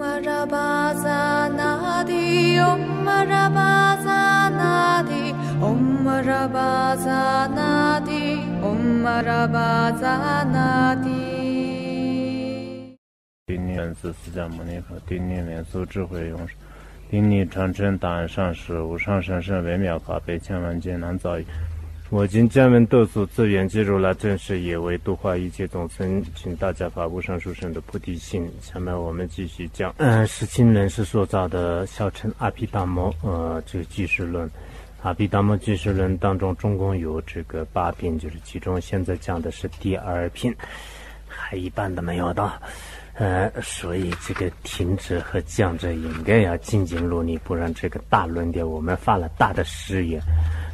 玛扎，巴扎那提，唵嘛拉巴扎那提，唵嘛拉巴扎那提。顶礼本师释迦牟尼佛，顶礼元素智慧勇士，顶礼长城大上师，无上甚深微妙法，百千万劫难遭遇。我今将闻得所自愿记入了真实也为度化一切众生，请大家发无上殊胜的菩提心。下面我们继续讲，嗯，是亲人士所造的小乘阿毗达摩，呃，这个记事论。阿毗达摩记事论当中总共有这个八品，就是其中现在讲的是第二品，还一半都没有到。呃，所以这个停止和降者应该要精进努力，不然这个大论点我们发了大的誓言，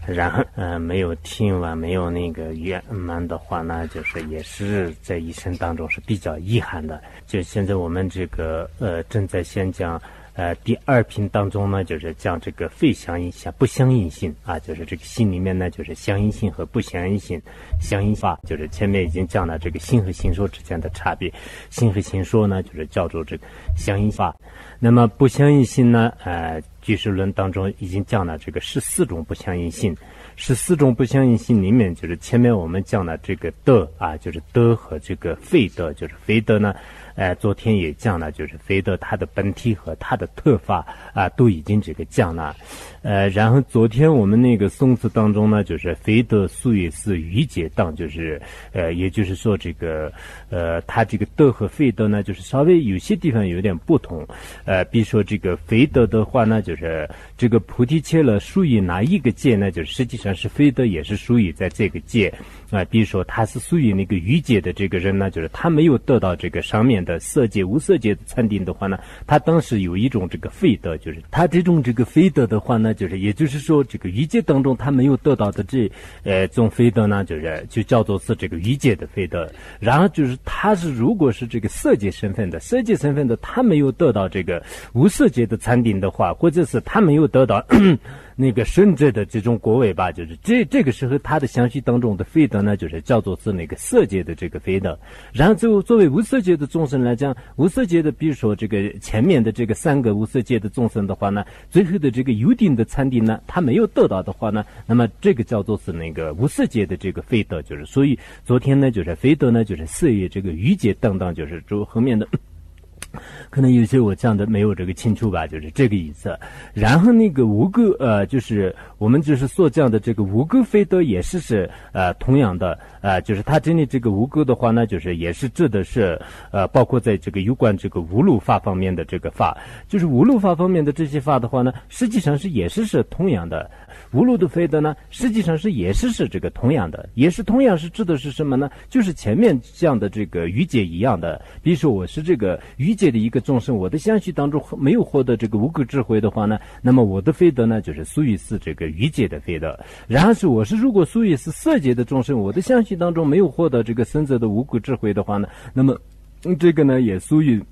然后嗯没有听完，没有那个圆满的话，那就是也是在一生当中是比较遗憾的。就现在我们这个呃正在先讲。呃，第二品当中呢，就是讲这个非相应性、不相应性啊，就是这个心里面呢，就是相应性和不相应性。相应法就是前面已经讲了这个心和心说之间的差别，心和心说呢，就是叫做这个相应法。那么不相应性呢，呃，居士论当中已经讲了这个十四种不相应性。十四种不相应性里面，就是前面我们讲了这个德啊，就是德和这个非德，就是非德呢。哎，昨天也讲了，就是飞德它的本体和它的特发啊，都已经这个讲了。呃，然后昨天我们那个宋词当中呢，就是飞德素也是余解当，就是呃，也就是说这个呃，它这个德和飞德呢，就是稍微有些地方有点不同。呃，比如说这个飞德的话呢，就是这个菩提切了属于哪一个界呢？就是实际上是飞德也是属于在这个界啊。比如说他是属于那个余界的这个人呢，就是他没有得到这个上面。的色界无色界的禅定的话呢，他当时有一种这个非德，就是他这种这个非德的话呢，就是也就是说这个欲界当中他没有得到的这呃种非德呢，就是就叫做是这个欲界的非德。然后就是他是如果是这个色界身份的色界身份的，他没有得到这个无色界的禅定的话，或者是他没有得到。那个圣者的这种国位吧，就是这这个时候他的详细当中的非德呢，就是叫做是那个色界的这个非德。然后作作为无色界的众生来讲，无色界的比如说这个前面的这个三个无色界的众生的话呢，最后的这个有定的禅定呢，他没有得到的话呢，那么这个叫做是那个无色界的这个非德，就是所以昨天呢，就是非德呢，就是色业这个余界等等，就是就后面的。可能有些我讲的没有这个清楚吧，就是这个意思。然后那个无垢呃，就是我们就是所讲的这个无垢非德也是是呃同样的呃，就是它这里这个无垢的话呢，就是也是指的是呃，包括在这个有关这个无路法方面的这个法，就是无路法方面的这些法的话呢，实际上是也是是同样的。无路的非德呢，实际上是也是是这个同样的，也是同样是指的是什么呢？就是前面讲的这个愚解一样的。比如说我是这个愚解的一个众生，我的相续当中没有获得这个无垢智慧的话呢，那么我的非德呢，就是属于是这个愚解的非德。然后是我是如果属于是色界的众生，我的相续当中没有获得这个深者的无垢智慧的话呢，那么这个呢也属于。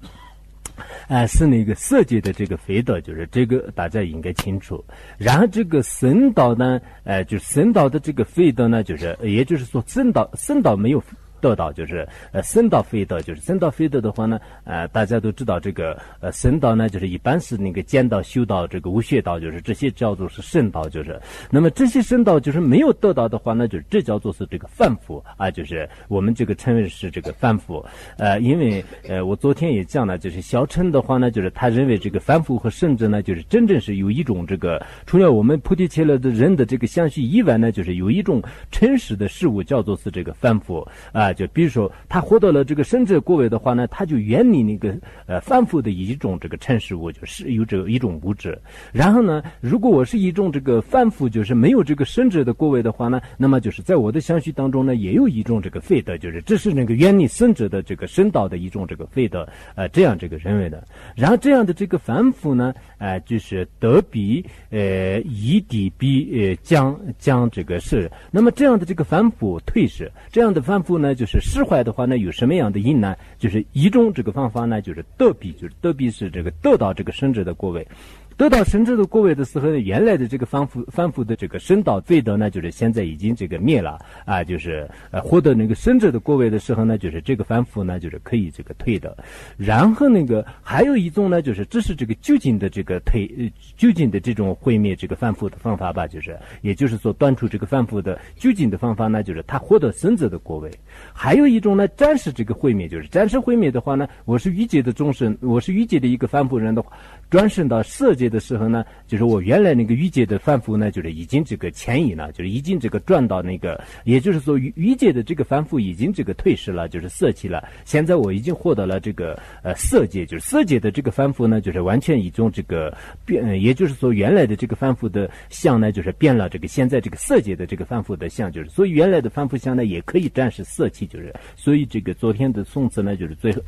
哎，是那个色界的这个非德，就是这个大家应该清楚。然后这个神道呢，哎，就是神道的这个非德呢，就是也就是说僧道僧道没有。得到就是呃僧道非德，就是僧道非德的话呢，呃大家都知道这个呃僧道呢，就是一般是那个剑道、修道、这个无学道，就是这些叫做是圣道，就是那么这些圣道就是没有得到的话，那就是这叫做是这个凡夫啊，就是我们这个称为是这个凡夫。呃，因为呃我昨天也讲了，就是小乘的话呢，就是他认为这个凡夫和圣者呢，就是真正是有一种这个除了我们菩提切了的人的这个相续以外呢，就是有一种真实的事物叫做是这个凡夫啊。就比如说，他获得了这个生者果位的话呢，他就远离那个呃凡夫的一种这个尘世物，就是有这一种物质。然后呢，如果我是一种这个凡夫，就是没有这个生者的果位的话呢，那么就是在我的相续当中呢，也有一种这个非德，就是这是那个远离生者的这个生道的一种这个非德，呃，这样这个认为的。然后这样的这个凡夫呢，呃，就是德比呃以底比呃将将这个是，那么这样的这个反补退市，这样的反补呢就。是释怀的话呢，有什么样的因呢？就是一种这个方法呢，就是德比，就是德比是这个得到这个升职的国位。得到神智的果位的时候呢，原来的这个反复反复的这个神道罪德呢，就是现在已经这个灭了啊，就是呃获得那个神智的果位的时候呢，就是这个反复呢，就是可以这个退的。然后那个还有一种呢，就是这是这个究竟的这个退，究竟的这种毁灭这个反复的方法吧，就是也就是说断除这个反复的究竟的方法呢，就是他获得神智的果位。还有一种呢，暂时这个毁灭，就是暂时毁灭的话呢，我是欲界的众生，我是欲界的一个反复人的话。转身到色界的时候呢，就是我原来那个欲界的反复呢，就是已经这个迁移了，就是已经这个转到那个，也就是说欲欲界的这个反复已经这个退失了，就是色气了。现在我已经获得了这个呃色界，就是色界的这个反复呢，就是完全一种这个变，也就是说原来的这个反复的相呢，就是变了这个现在这个色界的这个反复的相，就是所以原来的反复相呢，也可以暂时色气，就是所以这个昨天的宋词呢，就是最后。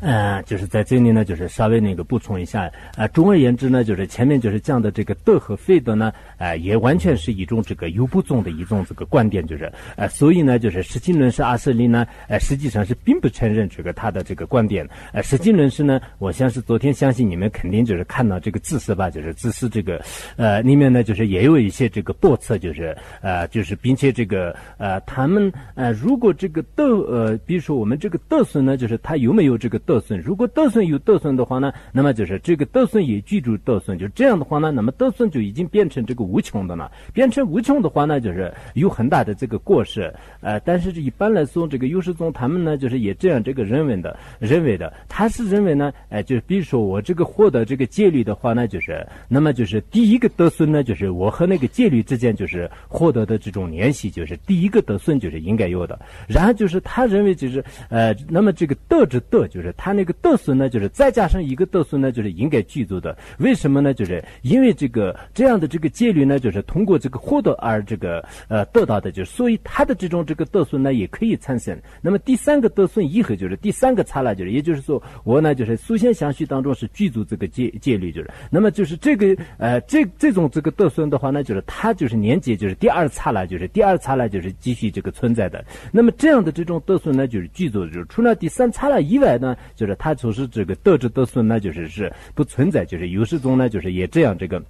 呃，就是在这里呢，就是稍微那个补充一下，呃，总而言之呢，就是前面就是讲的这个德和非德呢，呃，也完全是一种这个有不宗的一种这个观点，就是呃，所以呢，就是实际论是阿舍利呢，呃，实际上是并不承认这个他的这个观点，呃，实际论是呢，我相信昨天相信你们肯定就是看到这个自私吧，就是自私这个呃里面呢，就是也有一些这个驳斥，就是呃，就是并且这个呃，他们呃，如果这个德呃，比如说我们这个德孙呢，就是他有没有这个德孙？如果德孙有德孙的话呢，那么就是这个德孙也居住德孙，就这样的话呢，那么德孙就已经变成这个无穷的了。变成无穷的话呢，就是有很大的这个过失。呃，但是一般来说，这个优势宗他们呢，就是也这样这个认为的，认为的，他是认为呢，哎，就比如说我这个获得这个戒律的话呢，就是那么就是第一个德孙呢，就是我和那个戒律之间就是获得的这种联系，就是第一个德孙就是应该有的。然后就是他认为就是呃，那么这个德之德就是他那个德损呢，就是再加上一个德损呢，就是应该具足的。为什么呢？就是因为这个这样的这个戒律呢，就是通过这个获得而这个呃得到的，就是所以他的这种这个德损呢也可以产生。那么第三个德损以后就是第三个刹那，就是也就是说我呢就是苏仙相续当中是具足这个戒戒律，就是那么就是这个呃这这种这个德损的话呢，就是他就是年节就是第二刹那，就是第二刹那就是继续这个存在的。那么这样的这种德损呢，就是具足，就是除了第三刹那以另外呢。就是他就是这个得之得孙，呢就是是不存在，就是有始终呢，就是也这样这个。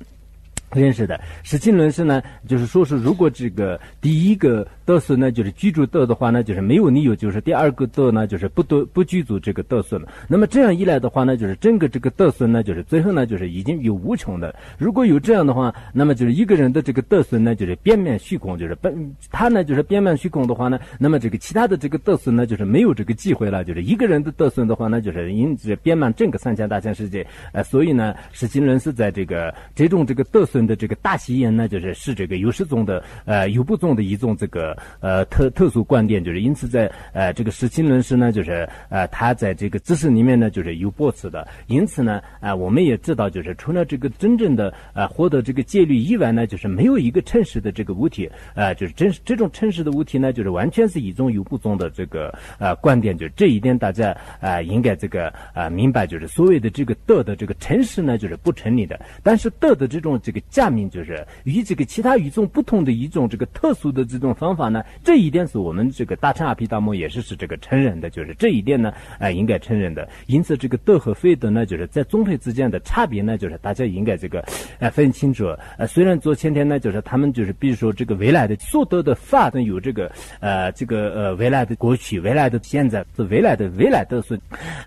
认识的，实际论是呢，就是说是如果这个第一个德孙呢，就是居住德的话呢，就是没有理由，就是第二个德呢，就是不得不居住这个德损了。那么这样一来的话呢，就是整个这个德损呢，就是最后呢，就是已经有无穷的。如果有这样的话，那么就是一个人的这个德损呢，就是边面虚空，就是本他呢，就是边面虚空的话呢，那么这个其他的这个德损呢，就是没有这个机会了。就是一个人的德损的话呢，就是因此边满整个三千大千世界。呃，所以呢，是金轮是在这个这种这个德损。的这个大西言呢，就是是这个有始宗的呃有不宗的一种这个呃特特殊观点，就是因此在呃这个十七论师呢，就是呃他在这个知识里面呢，就是有驳斥的。因此呢，啊我们也知道，就是除了这个真正的呃获得这个戒律以外呢，就是没有一个诚实的这个物体，呃就是真这种诚实的物体呢，就是完全是一种有不宗的这个呃观点，就这一点大家啊应该这个啊明白，就是所谓的这个德的这个诚实呢，就是不成立的。但是德的这种这个。假名就是与这个其他与众不同的一种这个特殊的这种方法呢，这一点是我们这个大乘阿毗达摩也是是这个承认的，就是这一点呢，哎，应该承认的。因此，这个德和非德呢，就是在宗派之间的差别呢，就是大家应该这个哎 分清楚。呃，虽然昨前天呢，就是他们就是比如说这个未来的所得的法呢，有这个呃这个呃未来的过去、未来的现在是未来的未来的孙，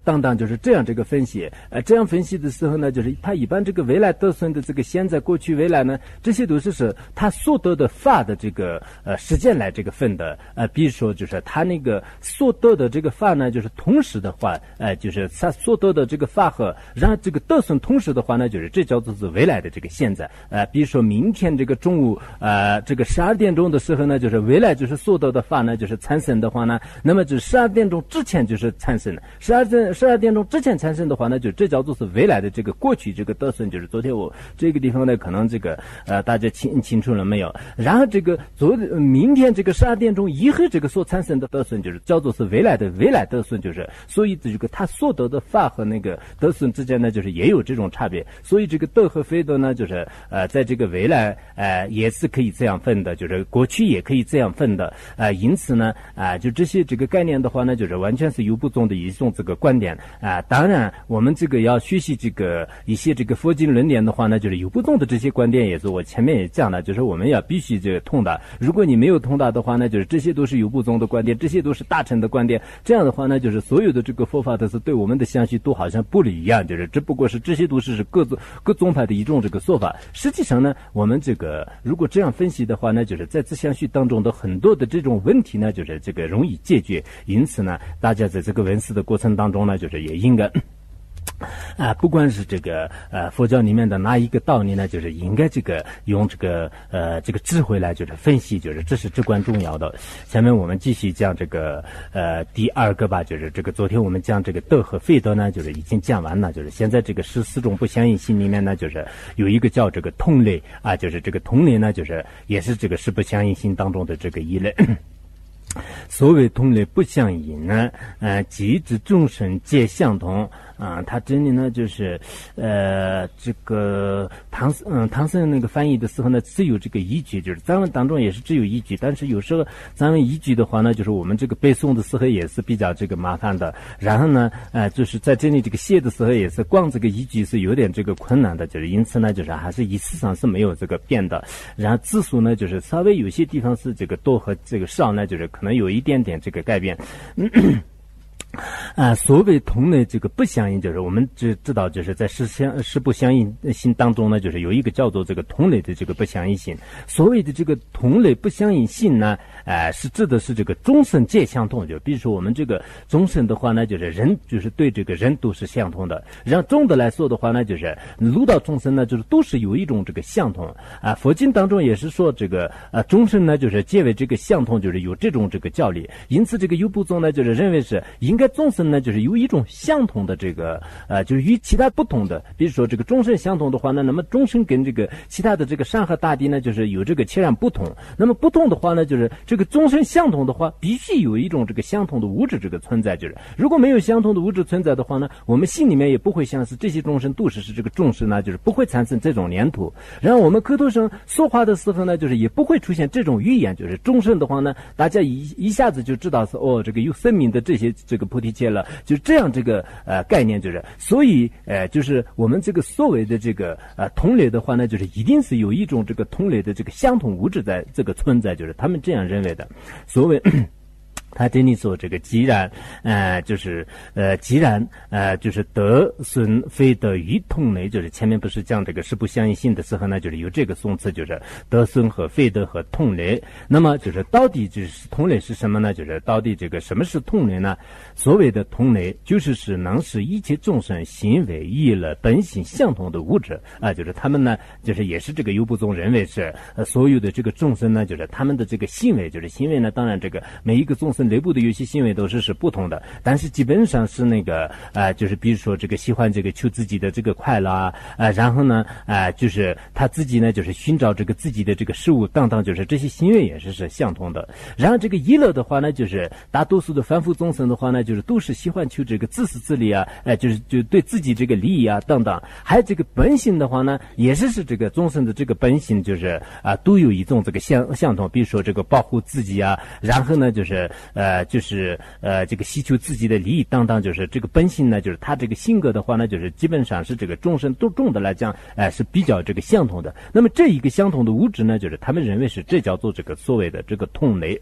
当当，就是这样这个分析。呃，这样分析的时候呢，就是他一般这个未来德孙的这个现在、过去。未来呢，这些都是是他所得的法的这个呃时间来这个分的呃，比如说就是他那个所得的这个法呢，就是同时的话，呃，就是他所得的这个法和然后这个得损同时的话呢，就是这叫做是未来的这个现在呃，比如说明天这个中午呃这个十二点钟的时候呢，就是未来就是所得的法呢，就是产生的话呢，那么就十二点钟之前就是产生了，十二点十二点钟之前产生的话呢，就这叫做是未来的这个过去这个得损，就是昨天我这个地方呢可能。这个呃大家清清楚了没有？然后这个昨明天这个十二点钟以后这个所产生的得损就是叫做是未来的未来得损，就是所以这个他所得的法和那个得损之间呢，就是也有这种差别。所以这个得和非得呢，就是呃在这个未来呃也是可以这样分的，就是过去也可以这样分的啊。因此呢啊就这些这个概念的话呢，就是完全是有不同的一种这个观点啊。当然我们这个要学习这个一些这个佛经论点的话呢，就是有不同的这些观点，也是我前面也讲了，就是我们要必须这个通达。如果你没有通达的话呢，就是这些都是有不宗的观点，这些都是大乘的观点。这样的话呢，就是所有的这个佛法都是对我们的相续都好像不一样，就是只不过是这些都是是各自各宗派的一种这个说法。实际上呢，我们这个如果这样分析的话呢，就是在自相续当中的很多的这种问题呢，就是这个容易解决。因此呢，大家在这个文思的过程当中呢，就是也应该。啊，不管是这个呃佛教里面的哪一个道理呢，就是应该这个用这个呃这个智慧来就是分析，就是这是至关重要的。下面我们继续讲这个呃第二个吧，就是这个昨天我们讲这个德和非德呢，就是已经讲完了，就是现在这个十四种不相应心里面呢，就是有一个叫这个同类啊，就是这个同类呢，就是也是这个十不相应心当中的这个一类。所谓同类不相应呢，呃，即指众生皆相同。啊，他这里呢，就是，呃，这个唐嗯唐僧那个翻译的时候呢，只有这个一句，就是咱们当中也是只有一句，但是有时候咱们一句的话呢，就是我们这个背诵的时候也是比较这个麻烦的。然后呢，呃，就是在这里这个写的时候也是光这个一句是有点这个困难的，就是因此呢，就是还是一思上是没有这个变的。然后字数呢，就是稍微有些地方是这个多和这个少呢，就是可能有一点点这个改变。啊，所谓同类这个不相应，就是我们只知道，就是在实相实不相应性当中呢，就是有一个叫做这个同类的这个不相应性。所谓的这个同类不相应性呢，呃，是指的是这个众生皆相同。就比如说我们这个众生的话呢，就是人，就是对这个人都是相同的。然后总的来说的话呢，就是六道众生呢，就是都是有一种这个相同。啊，佛经当中也是说这个啊，众生呢，就是皆为这个相同，就是有这种这个教理。因此，这个优部宗呢，就是认为是应。该众生呢，就是有一种相同的这个，呃，就是与其他不同的。比如说这个众生相同的话呢，那么众生跟这个其他的这个山河大地呢，就是有这个截然不同。那么不同的话呢，就是这个众生相同的话，必须有一种这个相同的物质这个存在。就是如果没有相同的物质存在的话呢，我们心里面也不会像是这些众生都是是这个众生呢，就是不会产生这种念头。然后我们磕头声说话的时候呢，就是也不会出现这种语言。就是众生的话呢，大家一一下子就知道是哦，这个有生命的这些这个。菩提戒了，就这样这个呃概念就是，所以呃就是我们这个所谓的这个呃同类的话呢，就是一定是有一种这个同类的这个相同物质在这个存在，就是他们这样认为的，所谓。他这里说这个既然，呃，就是呃，既然呃，就是德损非得与同类，就是前面不是讲这个是不相应性的时候呢，就是有这个宋词，就是德损和非得和同类。那么就是到底就是同类是什么呢？就是到底这个什么是同类呢？所谓的同类，就是是能使一切众生行为意乐本性相同的物质啊，就是他们呢，就是也是这个优不宗认为是呃，所有的这个众生呢，就是他们的这个行为，就是行为呢，当然这个每一个众生。内部的有些行为都是是不同的，但是基本上是那个啊，就是比如说这个喜欢这个求自己的这个快乐啊，啊，然后呢啊，就是他自己呢就是寻找这个自己的这个事物等等，就是这些行为也是是相同的。然后这个娱乐的话呢，就是大多数的凡夫众生的话呢，就是都是喜欢求这个自私自利啊，哎，就是就对自己这个利益啊等等。还有这个本性的话呢，也是是这个众生的这个本性，就是啊，都有一种这个相相同，比如说这个保护自己啊，然后呢就是。呃，就是呃，这个希求自己的利益当当，就是这个本性呢，就是他这个性格的话呢，就是基本上是这个众生都众的来讲，哎，是比较这个相同的。那么这一个相同的物质呢，就是他们认为是这叫做这个所谓的这个同类。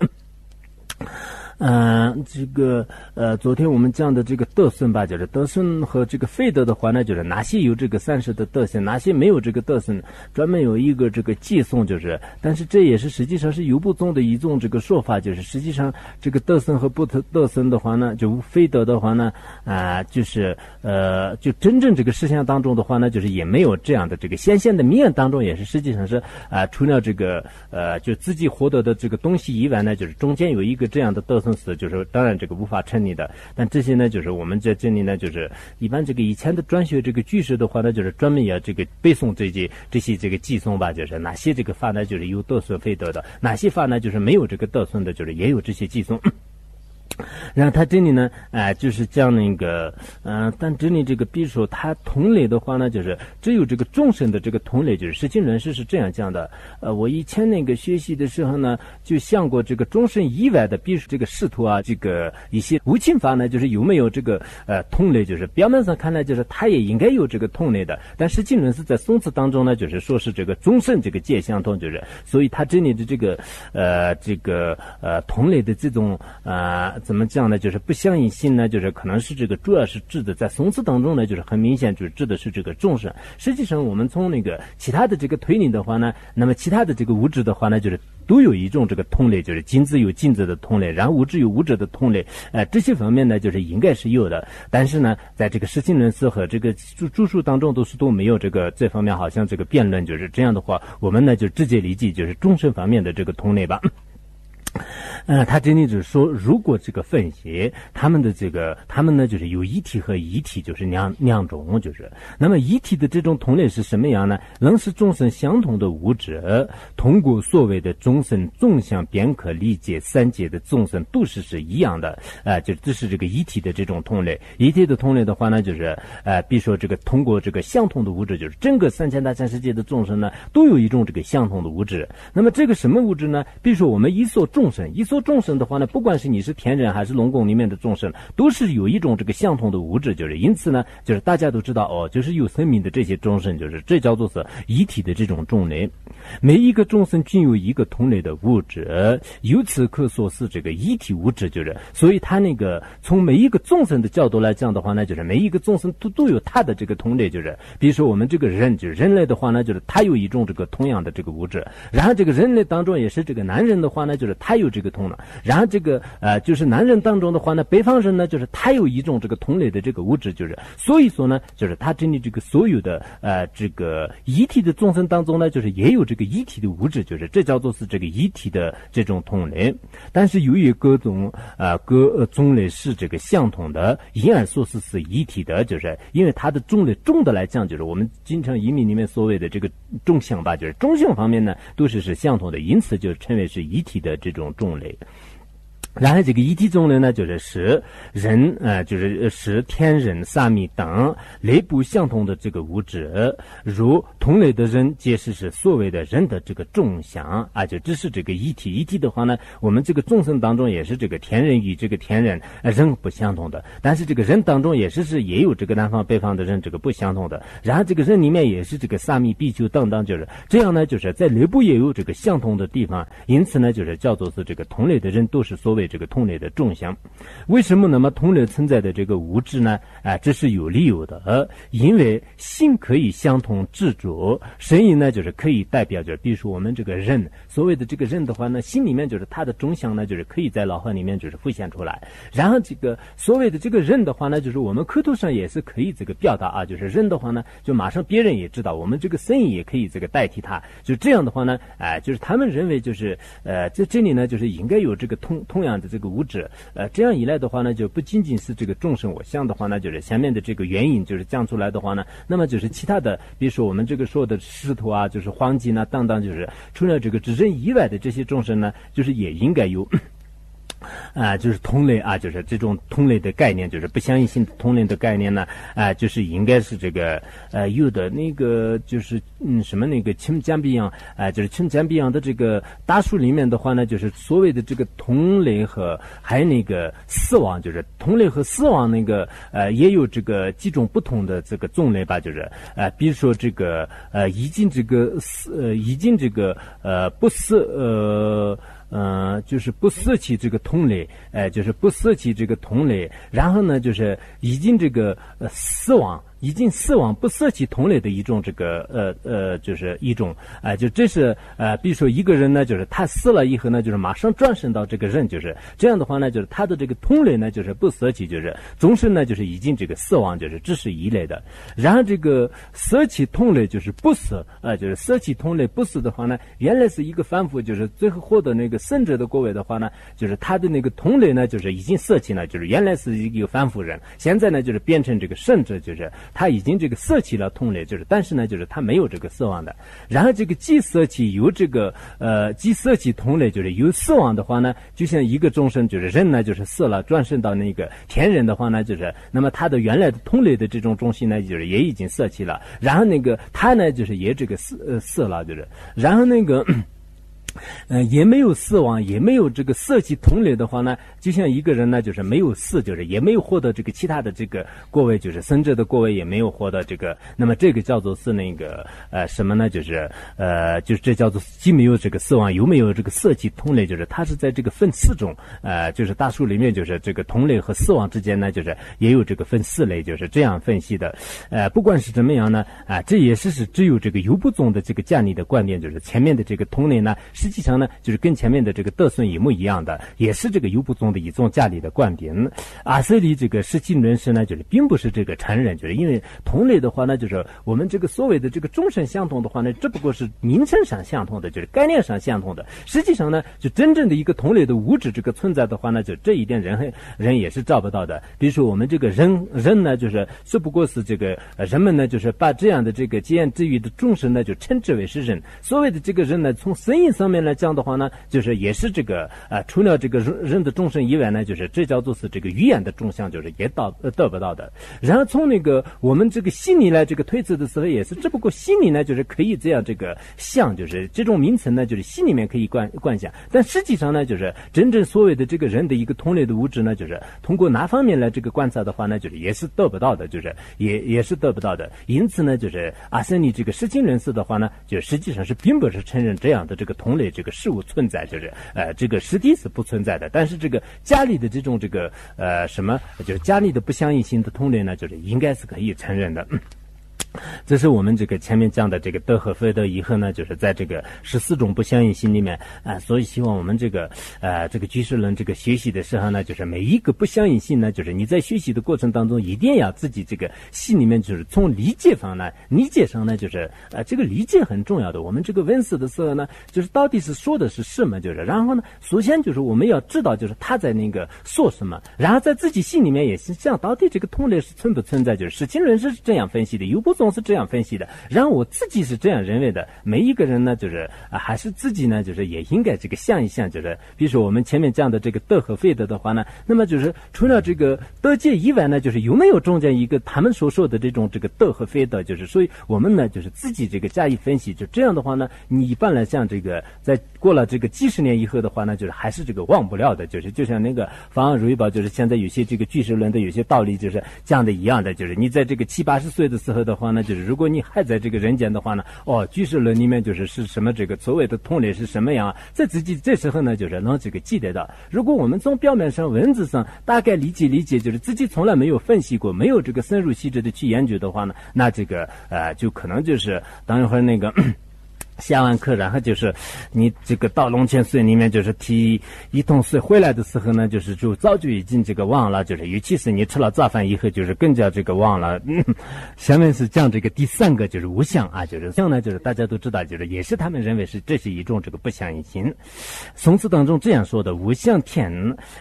嗯，这个呃，昨天我们讲的这个德胜吧，就是德胜和这个费德的话呢，就是哪些有这个三十的德胜，哪些没有这个德胜，专门有一个这个寄送，就是，但是这也是实际上是有不宗的一种这个说法，就是实际上这个德胜和不德德胜的话呢，就非德的话呢，啊，就是呃，就真正这个事项当中的话呢，就是也没有这样的这个显现的面当中，也是实际上是啊，除了这个呃，就自己获得的这个东西以外呢，就是中间有一个这样的德。就是当然这个无法成立的。但这些呢，就是我们在这里呢，就是一般这个以前的专学这个句式的话呢，就是专门要这个背诵这些这些这个寄送吧，就是哪些这个法呢，就是有得损非得的，哪些法呢，就是没有这个得损的，就是也有这些寄送。然后他这里呢，哎，就是讲那个，嗯，但这里这个，比如说他同类的话呢，就是只有这个众生的这个同类，就是实际论师是这样讲的。呃，我以前那个学习的时候呢，就想过这个众生以外的，比如说这个仕途啊，这个一些无情法呢，就是有没有这个呃同类？就是表面上看来，就是他也应该有这个同类的，但实际论是在宋词当中呢，就是说是这个众生这个界相同，就是所以他这里的这个呃这个呃同类的这种啊。怎么讲呢？就是不相应性呢？就是可能是这个，主要是指的在宋词当中呢，就是很明显，就是指的是这个众生。实际上，我们从那个其他的这个推理的话呢，那么其他的这个物质的话呢，就是都有一种这个同类，就是金子有金子的同类，然后物质有物质的同类。呃，这些方面呢，就是应该是有的。但是呢，在这个实性论思和这个著著述当中，都是都没有这个这方面，好像这个辩论就是这样的话，我们呢就直接理解就是众生方面的这个同类吧。呃，他这里就是说，如果这个分析他们的这个，他们呢就是有一体和一体，就是两两种，就是那么一体的这种同类是什么样呢？能使众生相同的物质，通过所谓的众生纵向便可理解三界的众生都是是一样的，啊，就这是这个一体的这种同类。一体的同类的话呢，就是呃，比如说这个通过这个相同的物质，就是整个三千大千世界的众生呢，都有一种这个相同的物质。那么这个什么物质呢？比如说我们一所众众生，一说众生的话呢，不管是你是天人还是龙宫里面的众生，都是有一种这个相同的物质，就是因此呢，就是大家都知道哦，就是有生命的这些众生，就是这叫做是一体的这种种类。每一个众生均有一个同类的物质，由此可说是这个一体物质，就是。所以他那个从每一个众生的角度来讲的话呢，就是每一个众生都都有他的这个同类，就是。比如说我们这个人，就是人类的话呢，就是他有一种这个同样的这个物质，然后这个人类当中也是这个男人的话呢，就是他有这个同。然后这个呃，就是男人当中的话呢，北方人呢，就是他有一种这个同类的这个物质，就是所以说呢，就是他这里这个所有的呃这个遗体的众生当中呢，就是也有这个遗体的物质，就是这叫做是这个遗体的这种同类。但是由于各种呃各种类是这个相同的，因而说是是遗体的，就是因为它的种类重的来讲，就是我们经常移民里面所谓的这个众相吧，就是中性方面呢都是是相同的，因此就称为是遗体的这种一种种类。然后这个一体种类呢，就是是人呃，就是是天人、萨弥等内部相同的这个物质，如同类的人，皆是是所谓的人的这个众相啊，就只是这个一体。一体的话呢，我们这个众生当中也是这个天人与这个天人人不相同的，但是这个人当中也是是也有这个南方北方的人这个不相同的。然后这个人里面也是这个萨弥、比丘等等，就是这样呢，就是在内部也有这个相同的地方，因此呢，就是叫做是这个同类的人都是所谓。这个同类的众相，为什么那么同类存在的这个物质呢？啊，这是有理由的。因为心可以相同自主，声音呢就是可以代表，就是比如说我们这个人，所谓的这个人的话呢，心里面就是他的众相呢，就是可以在脑海里面就是浮现出来。然后这个所谓的这个人的话呢，就是我们口头上也是可以这个表达啊，就是人的话呢，就马上别人也知道，我们这个声音也可以这个代替他。就这样的话呢，哎，就是他们认为就是呃，在这里呢，就是应该有这个同同样。的这个物质，呃，这样一来的话呢，就不仅仅是这个众生我相的话呢，就是前面的这个原因就是讲出来的话呢，那么就是其他的，比如说我们这个说的师徒啊，就是黄金啊等等，就是除了这个之人以外的这些众生呢，就是也应该有。啊，就是同类啊，就是这种同类的概念，就是不相应性同类的概念呢，啊，就是应该是这个呃有的那个就是嗯什么那个青江碧阳啊，就是青江碧阳的这个大树里面的话呢，就是所谓的这个同类和还有那个死亡，就是同类和死亡那个呃也有这个几种不同的这个种类吧，就是呃比如说这个呃已经这个死呃已经这个呃不死呃。嗯，就是不失去这个同类，哎，就是不失去这个同类，然后呢，就是已经这个呃死亡。已经死亡不舍弃同类的一种这个呃呃，就是一种啊，就这是呃，比如说一个人呢，就是他死了以后呢，就是马上转生到这个人，就是这样的话呢，就是他的这个同类呢，就是不舍弃，就是终身呢，就是已经这个死亡，就是只是一类的。然后这个舍弃同类就是不死啊，就是舍弃同类不死的话呢，原来是一个反复，就是最后获得那个圣者的果位的话呢，就是他的那个同类呢，就是已经舍弃了，就是原来是一个反复人，现在呢，就是变成这个圣者，就是。他已经这个色起了同类，就是但是呢，就是他没有这个色亡的。然后这个既舍弃有这个呃，既色起同类，就是有死亡的话呢，就像一个众生，就是人呢，就是色了转生到那个天人的话呢，就是那么他的原来的同类的这种中心呢，就是也已经色起了。然后那个他呢，就是也这个死呃死了，就是然后那个。嗯，也没有死亡，也没有这个色气同类的话呢，就像一个人呢，就是没有死，就是也没有获得这个其他的这个过位，就是生者的过位也没有获得这个，那么这个叫做是那个呃什么呢？就是呃，就是这叫做既没有这个死亡，又没有这个色气同类，就是它是在这个分四种，呃，就是大树里面就是这个同类和死亡之间呢，就是也有这个分四类，就是这样分析的。呃，不管是怎么样呢，啊，这也是是只有这个优不宗的这个建立的观点，就是前面的这个同类呢。实际上呢，就是跟前面的这个德孙一模一样的，也是这个优不宗的一种家里的观点。阿瑟里这个实际人士呢，就是并不是这个承认，就是因为同类的话呢，就是我们这个所谓的这个众生相同的话呢，只不过是名称上相同的，就是概念上相同的。实际上呢，就真正的一个同类的物质这个存在的话呢，就这一点人人也是找不到的。比如说我们这个人人呢，就是只不过是这个人们呢，就是把这样的这个极言之余的众生呢，就称之为是人。所谓的这个人呢，从声音上面。来讲的话呢，就是也是这个啊，除了这个人人的众生以外呢，就是这叫做是这个语言的众相，就是也到得不到的。然后从那个我们这个心理来这个推测的时候，也是只不过心理呢，就是可以这样这个像，就是这种名称呢，就是心里面可以观观想。但实际上呢，就是真正所谓的这个人的一个同类的物质呢，就是通过哪方面来这个观察的话呢，就是也是得不到的，就是也也是得不到的。因此呢，就是阿森尼这个实情人士的话呢，就实际上是并不是承认这样的这个同类。这个事物存在，就是呃，这个实体是不存在的。但是这个家里的这种这个呃什么，就是家里的不相应性的同类呢，就是应该是可以承认的。这是我们这个前面讲的这个德和非德以后呢，就是在这个十四种不相应性里面啊，所以希望我们这个呃这个居士论这个学习的时候呢，就是每一个不相应性呢，就是你在学习的过程当中一定要自己这个心里面就是从理解方呢，理解上呢，就是呃这个理解很重要的。我们这个问世的时候呢，就是到底是说的是什么，就是然后呢，首先就是我们要知道就是他在那个说什么，然后在自己心里面也是想到底这个同类是存不存在，就是实情论是这样分析的，有不总是这样分析的，然后我自己是这样认为的。每一个人呢，就是啊，还是自己呢，就是也应该这个想一想，就是比如说我们前面讲的这个德和非德的话呢，那么就是除了这个德界以外呢，就是有没有中间一个他们所说的这种这个德和非德，就是所以我们呢，就是自己这个加以分析。就这样的话呢，你一般来讲这个在过了这个几十年以后的话呢，就是还是这个忘不了的，就是就像那个方如意宝，就是现在有些这个巨石论的有些道理，就是讲的一样的，就是你在这个七八十岁的时候的话呢，就是。如果你还在这个人间的话呢，哦，居士论里面就是是什么这个所谓的同类是什么样，在自己这时候呢，就是能这个记得到。如果我们从表面上文字上大概理解理解，就是自己从来没有分析过，没有这个深入细致的去研究的话呢，那这个呃，就可能就是等一会儿那个。下完课，然后就是你这个到龙泉寺里面，就是提一桶水回来的时候呢，就是就早就已经这个忘了，就是尤其是你吃了早饭以后，就是更加这个忘了。嗯，下面是讲这个第三个，就是无相啊，就是相呢，就是大家都知道，就是也是他们认为是这是一种这个不相应性。宋词 当中这样说的：“无相天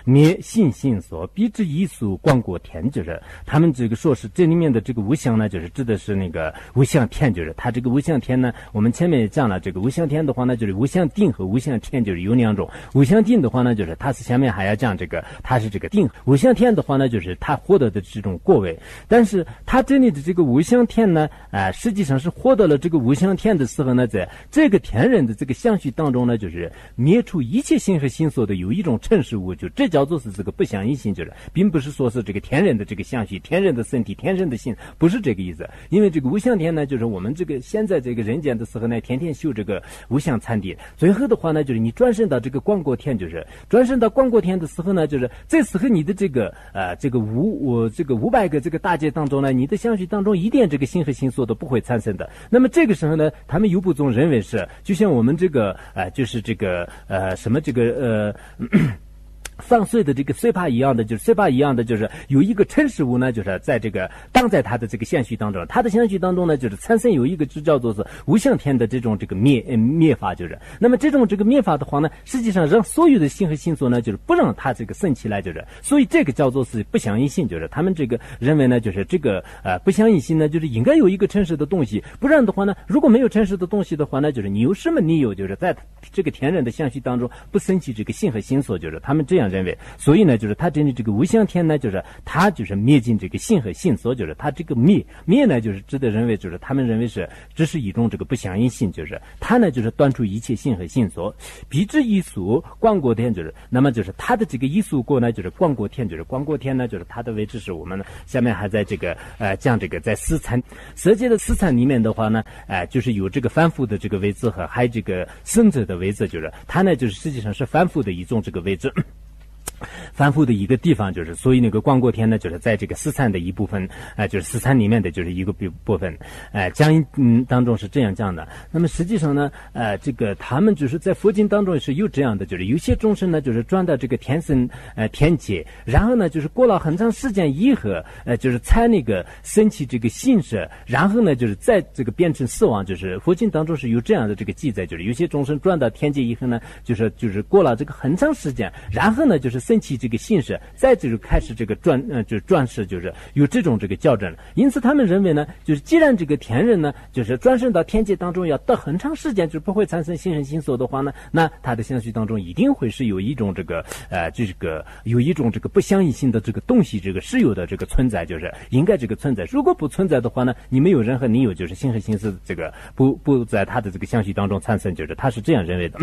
灭心性所，必之一俗光过天。”就是他们这个说是这里面的这个无相呢，就是指的是那个无相天，就是他这个无相天呢，我们前面也讲。那这个无相天的话呢，就是无相定和无相天就是有两种。无相定的话呢，就是它是下面还要讲这个，它是这个定。无相天的话呢，就是它获得的这种过位。但是它这里的这个无相天呢，啊，实际上是获得了这个无相天的时候呢，在这个天人的这个相续当中呢，就是灭除一切心和心所的有一种尘世物，就这叫做是这个不相应性，就是并不是说是这个天人的这个相续，天人的身体，天人的心，不是这个意思。因为这个无相天呢，就是我们这个现在这个人间的时候呢，天天。修这个无相禅定。最后的话呢，就是你转身到这个光国天，就是转身到光国天的时候呢，就是这时候你的这个呃这个五我这个五百个这个大界当中呢，你的相续当中一点这个心和心所都不会产生的。那么这个时候呢，他们有部宗认为是，就像我们这个呃就是这个呃什么这个呃。放碎的这个碎帕一样的，就是碎帕一样的，就是有一个尘事物呢，就是在这个当在它的这个相续当中，它的相续当中呢，就是产生有一个就叫做是无相天的这种这个灭灭法，就是那么这种这个灭法的话呢，实际上让所有的心和心所呢，就是不让它这个升起来，就是所以这个叫做是不相应性，就是他们这个认为呢，就是这个呃不相应性呢，就是应该有一个真实的东西，不然的话呢，如果没有真实的东西的话呢，就是你有什么理由就是在这个天人的相续当中不升起这个心和心所，就是他们这样。认为，所以呢，就是他针对这个无相天呢，就是他就是灭尽这个性和性所，就是他这个灭灭呢，就是值得认为，就是他们认为是只是一种这个不相应性，就是他呢就是断除一切性和性所，彼之一俗光国天，就是那么就是他的这个一俗过呢，就是光国天，就是光国天呢，就是它的位置是我们呢下面还在这个呃讲这个在四禅色界的四禅里面的话呢，哎，就是有这个反复的这个位置和还有这个生者的位置，就是它呢就是实际上是反复的一种这个位置。反复的一个地方，就是所以那个光过天呢，就是在这个四禅的一部分，哎，就是四禅里面的就是一个部部分，哎，讲嗯当中是这样讲的。那么实际上呢，呃，这个他们就是在佛经当中是有这样的，就是有些众生呢，就是转到这个天生呃天界，然后呢，就是过了很长时间以后，呃，就是才那个升起这个心识，然后呢，就是在这个变成死亡，就是佛经当中是有这样的这个记载，就是有些众生转到天界以后呢，就是就是过了这个很长时间，然后呢，就是升起这个姓氏，再就是开始这个转，呃，就是转世，就是有这种这个校正。因此，他们认为呢，就是既然这个天人呢，就是转生到天界当中要得很长时间，就不会产生心神心所的话呢，那他的相续当中一定会是有一种这个，呃，这个有一种这个不相应性的这个东西，这个是有的这个存在，就是应该这个存在。如果不存在的话呢，你没有任何理由，就是心神心思这个不不在他的这个相续当中产生，就是他是这样认为的。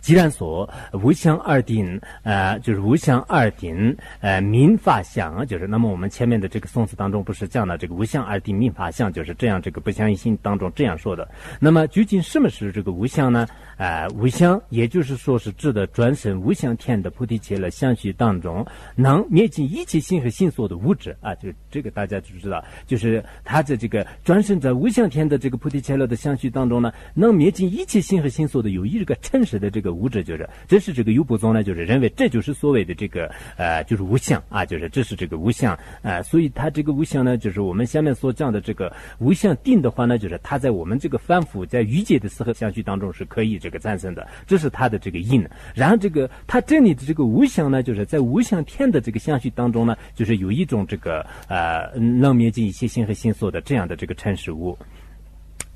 既然说无相二定，呃，就是无相二定，呃，民法相，就是那么我们前面的这个宋词当中不是讲了这个无相二定民法相，就是这样这个不相应性当中这样说的。那么究竟什么是这个无相呢？啊，无相，也就是说是指的转生无相天的菩提切了相续当中，能灭尽一切心和心所的物质啊，就这个大家就知道，就是他的这个转生在无相天的这个菩提切了的相续当中呢，能灭尽一切心和心所的有一个真实的这个物质，就是这是这个优婆宗呢，就是认为这就是所谓的这个呃，就是无相。啊，就是这是这个无相。啊，所以他这个无相呢，就是我们下面所讲的这个无相定的话呢，就是他在我们这个反复在愚界的时候相续当中是可以。这个战胜的，这是它的这个印。然后这个它这里的这个无相呢，就是在无相天的这个相续当中呢，就是有一种这个呃能灭尽一切心和心所的这样的这个尘世物。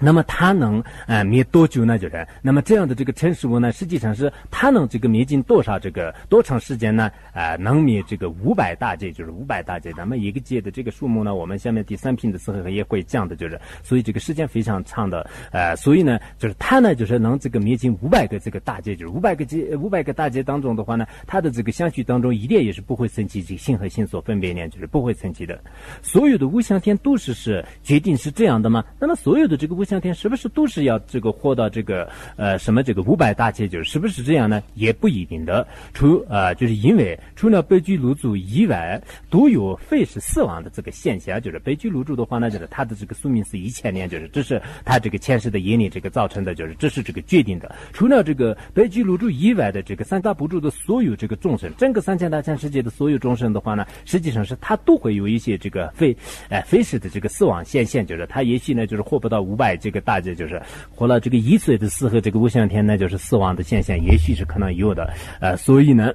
那么它能呃灭多久呢？就是那么这样的这个尘世物呢，实际上是它能这个灭尽多少这个多长时间呢？啊，能灭这个五百大劫，就是五百大劫。那么一个劫的这个数目呢，我们下面第三品的时候也会讲的，就是所以这个时间非常长的。呃，所以呢，就是它呢，就是能这个灭尽五百个这个大劫，就是五百个劫五百个大劫当中的话呢，它的这个相续当中一点也是不会升起这个性和性所分别念，就是不会升起的。所有的无相天都是是决定是这样的吗？那么所有的这个无相天是不是都是要这个活到这个呃什么这个五百大劫，就是是不是这样呢？也不一定的。除呃，就是因为除了悲剧入住以外，都有废死死亡的这个现象。就是悲剧入住的话呢，就是他的这个宿命是一千年，就是这是他这个前世的引力这个造成的，就是这是这个决定的。除了这个悲剧入住以外的这个三大不住的所有这个众生，整个三千大千世界的所有众生的话呢，实际上是他都会有一些这个非哎非死的这个死亡现象，就是他也许呢就是活不到五百这个大。姐就是活了这个一岁的时候，这个无相天呢，就是死亡的现象，也许是可能有的，呃，所以呢。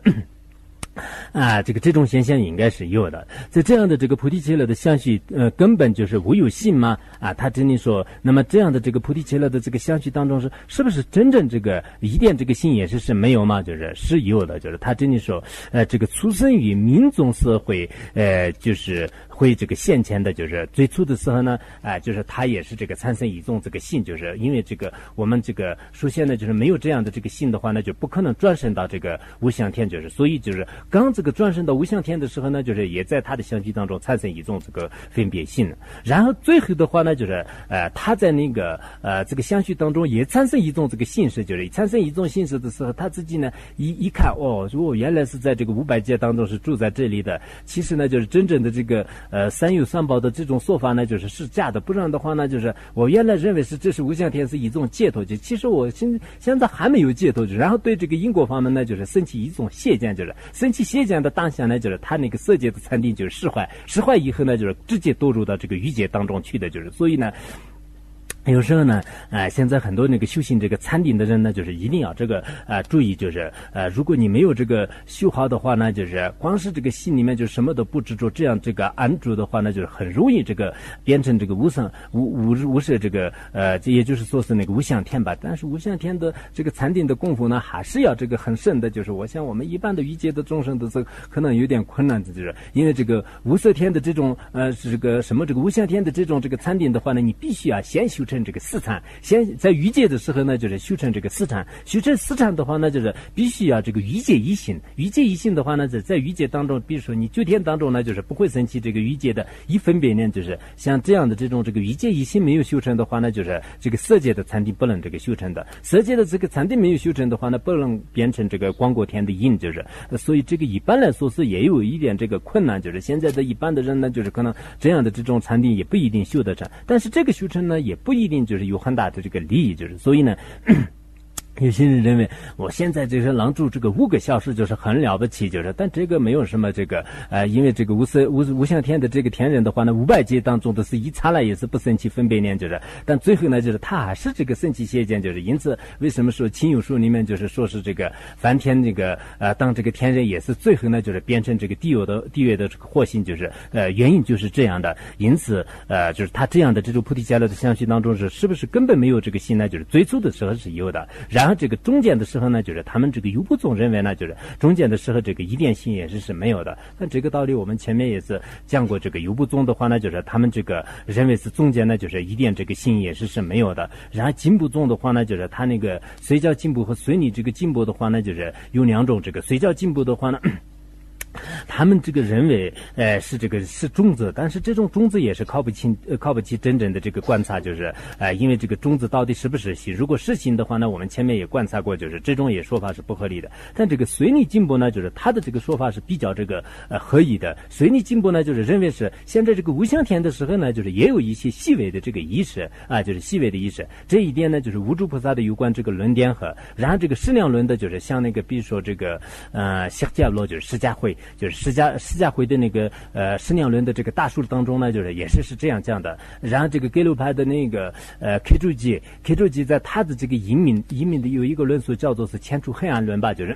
啊，这个这种现象应该是有的。在这样的这个菩提切勒的相续，呃，根本就是无有性吗？啊，他真的说，那么这样的这个菩提切勒的这个相续当中是是不是真正这个一点这个性也是是没有吗？就是是有的，就是他真的说，呃，这个出生于民众社会，呃，就是会这个现前的，就是最初的时候呢，啊，就是他也是这个产生一种这个性，就是因为这个我们这个首先呢，就是没有这样的这个性的话，那就不可能转生到这个无相天，就是所以就是刚这个转生到无相天的时候呢，就是也在他的相续当中产生一种这个分别性。然后最后的话呢，就是呃，他在那个呃这个相续当中也产生一种这个性识，就是产生一种性识的时候，他自己呢一一看，哦，我原来是在这个五百界当中是住在这里的。其实呢，就是真正的这个呃三有三宝的这种说法呢，就是是假的。不然的话呢，就是我原来认为是这是无相天是一种解脱就其实我现现在还没有解脱然后对这个因果方面呢，就是升起一种谢见，就是升起起谢见的当下呢，就是他那个色界的餐厅就是释怀，释怀以后呢，就是直接堕入到这个欲界当中去的，就是所以呢。有时候呢，呃，现在很多那个修行这个禅定的人呢，就是一定要这个呃注意，就是呃，如果你没有这个修好的话呢，就是光是这个心里面就什么都不执着，这样这个安住的话呢，就是很容易这个变成这个无上无无无色这个呃，这也就是说是那个无相天吧。但是无相天的这个禅定的功夫呢，还是要这个很深的，就是我想我们一般的欲界的众生都是可能有点困难的，就是因为这个无色天的这种呃这个什么这个无相天的这种这个禅定的话呢，你必须要先修成。这个四禅，先在欲界的时候呢，就是修成这个四禅。修成四禅的话呢，就是必须要这个欲界一心。欲界一心的话呢，在在欲界当中，比如说你九天当中呢，就是不会生起这个欲界的一分别念，就是像这样的这种这个欲界一心没有修成的话呢，就是这个色界的禅定不能这个修成的。色界的这个禅定没有修成的话呢，不能变成这个光果天的印，就是。所以这个一般来说是也有一点这个困难，就是现在的一般的人呢，就是可能这样的这种禅定也不一定修得成。但是这个修成呢，也不一。一定就是有很大的这个利益，就是所以呢。有些人认为我现在就是能住这个五个小时就是很了不起，就是但这个没有什么这个呃，因为这个无色无无相天的这个天人的话呢，五百劫当中都是一刹那也是不生起分别念，就是但最后呢，就是他还是这个生起邪见，就是因此为什么说亲友书里面就是说是这个梵天这个呃当这个天人也是最后呢就是变成这个地狱的地狱的这个祸心，就是呃原因就是这样的，因此呃就是他这样的这种菩提伽罗的相续当中是是不是根本没有这个心呢？就是最初的时候是有的，然。然后这个中间的时候呢，就是他们这个优步总认为呢，就是中间的时候这个一点心也是是没有的。那这个道理我们前面也是讲过，这个优步总的话呢，就是他们这个认为是中间呢，就是一点这个心也是是没有的。然后进步总的话呢，就是他那个随叫进步和随你这个进步的话呢，就是有两种。这个随叫进步的话呢。他们这个认为，呃，是这个是种子，但是这种种子也是靠不起，呃，靠不起真正的这个观察，就是，呃，因为这个种子到底是不是心？如果是心的话呢，我们前面也观察过，就是这种也说法是不合理的。但这个随你进步呢，就是他的这个说法是比较这个呃合理的。随你进步呢，就是认为是现在这个无相天的时候呢，就是也有一些细微的这个意识啊，就是细微的意识。这一点呢，就是无诸菩萨的有关这个论点和，然后这个释量论的，就是像那个比如说这个呃释迦罗，就是释迦会。就是释迦释迦回的那个呃十两轮的这个大数当中呢，就是也是是这样讲的。然后这个盖鲁派的那个呃 K 主基 K 主基在他的这个隐名隐名的有一个论述叫做是迁出黑暗论吧，就是。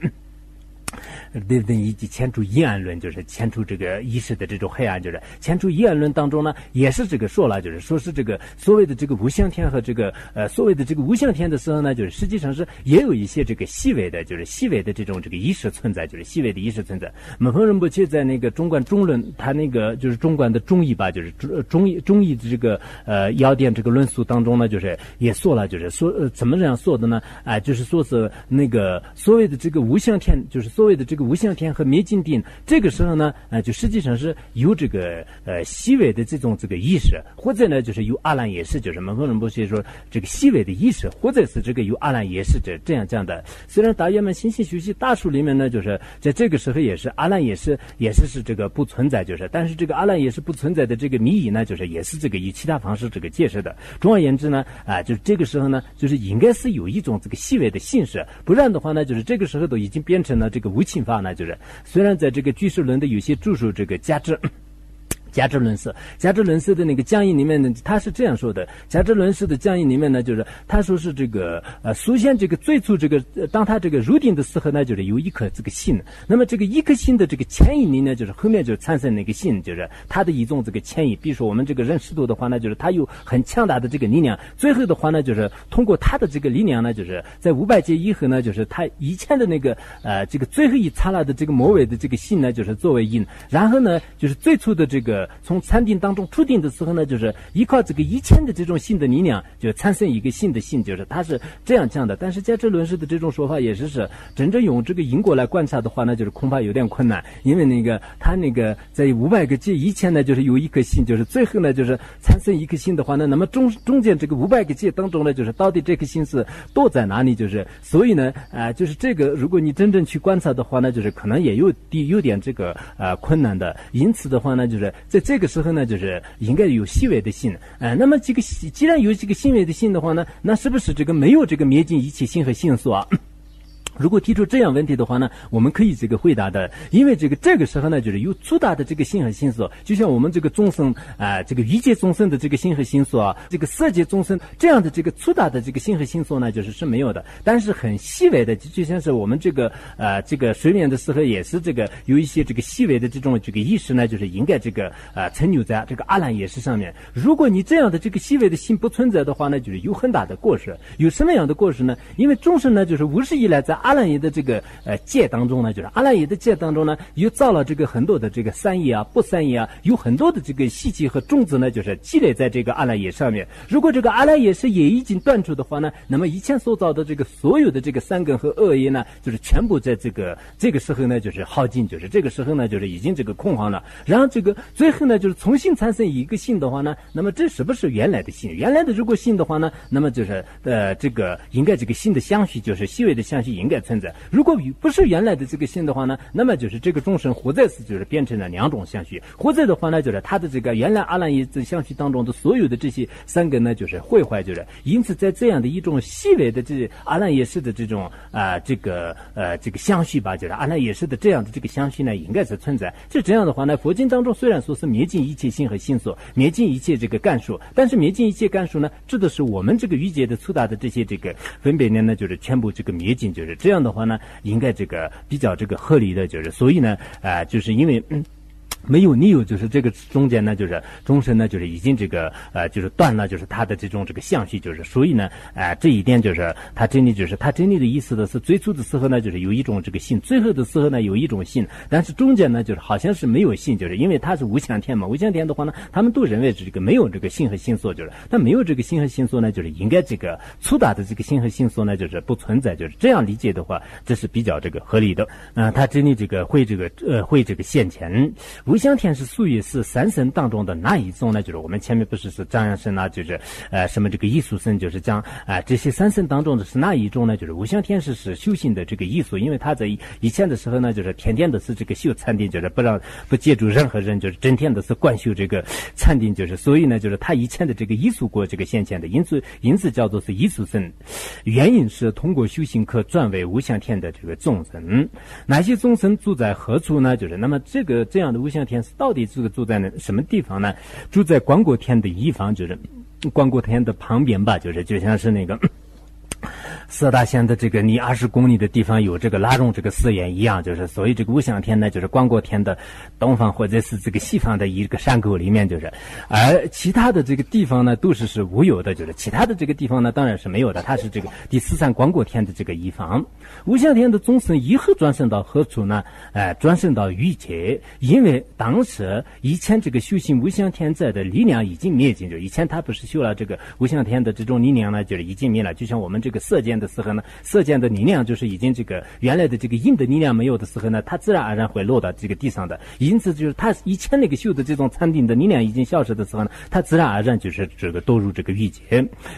对对，以及迁出阴暗论，就是迁出这个意识的这种黑暗，就是迁出阴暗论当中呢，也是这个说了，就是说是这个所谓的这个无相天和这个呃所谓的这个无相天的时候呢，就是实际上是也有一些这个细微的，就是细微的这种这个意识存在，就是细微的意识存在。蒙峰仁波切在那个中观中论，他那个就是中观的中义吧，就是中中医中义的这个呃要点这个论述当中呢，就是也说了，就是说呃怎么这样说的呢？啊，就是说是那个所谓的这个无相天，就是所谓的这个。无相天和灭尽定，这个时候呢，呃，就实际上是有这个呃细微的这种这个意识，或者呢，就是有阿兰也是，就是门口人不是说这个细微的意识，或者是这个有阿兰也是这这样讲的。虽然大爷们信息学习大书里面呢，就是在这个时候也是阿兰也是也是是这个不存在，就是但是这个阿兰也是不存在的这个谜语呢，就是也是这个以其他方式这个解释的。总而言之呢，啊，就是这个时候呢，就是应该是有一种这个细微的性识，不然的话呢，就是这个时候都已经变成了这个无情法。呢就是，虽然在这个巨石轮的有些助手，这个加之。加之论色，加之论色的那个讲义里面呢，他是这样说的：加之论色的讲义里面呢，就是他说是这个呃，首先这个最初这个，呃当他这个入定的时候呢，就是有一颗这个心，那么这个一颗心的这个牵引力呢，就是后面就产生那个心，就是它的一种这个牵引。比如说我们这个认识度的话呢，就是它有很强大的这个力量。最后的话呢，就是通过它的这个力量呢，就是在五百劫以后呢，就是它以前的那个呃这个最后一刹那的这个末尾的这个心呢，就是作为因，然后呢，就是最初的这个。从禅定当中出定的时候呢，就是依靠这个以前的这种性的力量，就产生一个新的性，就是它是这样讲的。但是加智论式的这种说法也是是真正用这个因果来观察的话呢，就是恐怕有点困难，因为那个他那个在五百个界以前呢，就是有一颗心，就是最后呢，就是产生一颗心的话呢，那么中中间这个五百个界当中呢，就是到底这颗心是多在哪里？就是所以呢，啊，就是这个如果你真正去观察的话呢，就是可能也有点有点这个呃困难的。因此的话呢，就是在这个时候呢，就是应该有细微的心。呃，那么这个既然有这个细微的性的话呢，那是不是这个没有这个灭尽一切性和性素啊？如果提出这样问题的话呢，我们可以这个回答的，因为这个这个时候呢，就是有粗大的这个心和心所，就像我们这个众生啊，这个一界众生的这个心和心所啊，这个色界众生这样的这个粗大的这个心和心所呢，就是是没有的。但是很细微的，就像是我们这个呃这个睡眠的时候，也是这个有一些这个细微的这种这个意识呢，就是应该这个呃存留在这个阿赖耶识上面。如果你这样的这个细微的心不存在的话呢，就是有很大的过失。有什么样的过失呢？因为众生呢，就是无始以来在阿阿赖耶的这个呃界当中呢，就是阿赖耶的界当中呢，又造了这个很多的这个善业啊、不善业啊，有很多的这个细节和种子呢，就是积累在这个阿赖耶上面。如果这个阿赖耶是也已经断除的话呢，那么以前所造的这个所有的这个善根和恶业呢，就是全部在这个这个时候呢，就是耗尽，就是这个时候呢，就是已经这个空荒了。然后这个最后呢，就是重新产生一个性的话呢，那么这是不是原来的性？原来的如果性的话呢，那么就是呃这个应该这个性的相续，就是细微的相续应该存在。如果不是原来的这个性的话呢，那么就是这个众生活在是就是变成了两种相续。活在的话呢，就是他的这个原来阿赖耶这相续当中的所有的这些三个呢，就是毁坏，就是因此在这样的一种细微的这阿赖耶识的这种啊这个呃这个相续吧，就是阿赖耶识的这样的这个相续呢，应该是存在。就这样的话呢，佛经当中虽然说是灭尽一切心和心所，灭尽一切这个干数，但是灭尽一切干数呢，指的是我们这个欲界的粗大的这些这个分别呢，呢就是全部这个灭尽，就是这这样的话呢。应该这个比较这个合理的就是，所以呢，啊，就是因为嗯。没有你有，就是这个中间呢，就是终身呢，就是已经这个呃，就是断了，就是他的这种这个相续，就是所以呢，啊，这一点就是他真的就是他真的的意思的是，最初的时候呢，就是有一种这个性，最后的时候呢，有一种性，但是中间呢，就是好像是没有性，就是因为它是无相天嘛，无相天的话呢，他们都认为是这个没有这个性和性所，就是但没有这个性和性所呢，就是应该这个粗大的这个性和性所呢，就是不存在，就是这样理解的话，这是比较这个合理的。啊，他真的这个会这个呃会这个现前。无相天是属于是三神当中的哪一种呢？就是我们前面不是是张扬神啊，就是呃什么这个艺术神，就是讲啊这些三神当中的是哪一种呢？就是无相天是是修行的这个艺术，因为他在以前的时候呢，就是天天都是这个修禅定，就是不让不借助任何人，就是整天都是灌修这个禅定，就是所以呢，就是他以前的这个艺术过这个现前的，因此因此叫做是艺术神。原因是通过修行可转为无相天的这个众生，哪些众生住在何处呢？就是那么这个这样的无相。天是到底住住在那什么地方呢？住在光国天的一方，就是光国天的旁边吧，就是就像是那个。色大县的这个离二十公里的地方有这个拉绒这个寺院一样，就是所以这个无相天呢，就是光过天的东方或者是这个西方的一个山沟里面，就是而其他的这个地方呢都是是无有的，就是其他的这个地方呢当然是没有的，它是这个第四山光过天的这个一方。无相天的众生以后转生到何处呢？哎，转生到欲界，因为当时以前这个修行无相天在的力量已经灭尽，就以前他不是修了这个无相天的这种力量呢，就是已经灭了，就像我们这这个色见。的时候呢，色见的力量就是已经这个原来的这个阴的力量没有的时候呢，它自然而然会落到这个地上的。因此，就是它以前那个修的这种禅定的力量已经消失的时候呢，它自然而然就是这个堕入这个欲界，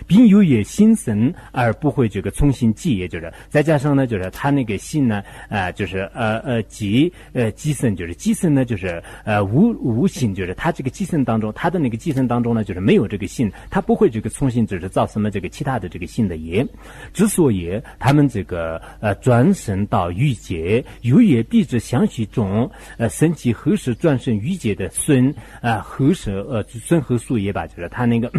并有也心生而不会这个重新记，也就是再加上呢，就是他那个心呢，啊，就是呃呃积呃积生，就是积生呢，就是呃无无心，就是他这个积生当中，他的那个积生当中呢，就是没有这个心，他不会这个重新就是造什么这个其他的这个心的业，之。所以，他们这个呃转身到玉界，有也必知详细中，呃，生起何时转生欲界的孙啊何时呃孙何树叶吧，就是他那个。